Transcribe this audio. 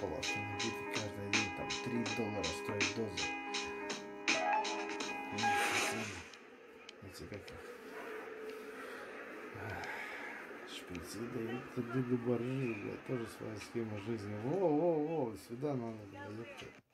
по-вашему будет каждый день там 3 доллара стоит доза. Эти как Шприцы дают для боржи, тоже своя схема жизни. Во-во-во, сюда надо, блядь.